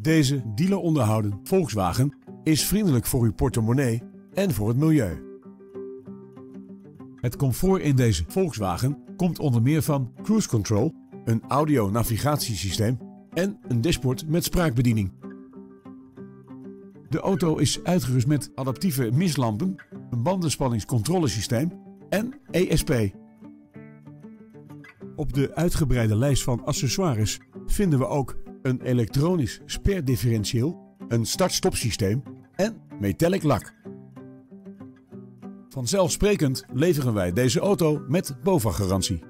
Deze dealer onderhouden Volkswagen is vriendelijk voor uw portemonnee en voor het milieu. Het comfort in deze Volkswagen komt onder meer van cruise control, een audio-navigatiesysteem en een dashboard met spraakbediening. De auto is uitgerust met adaptieve mislampen, een bandenspanningscontrolesysteem en ESP. Op de uitgebreide lijst van accessoires vinden we ook een elektronisch sperdifferentieel, een start-stop systeem en metallic lak. Vanzelfsprekend leveren wij deze auto met BOVAG-garantie.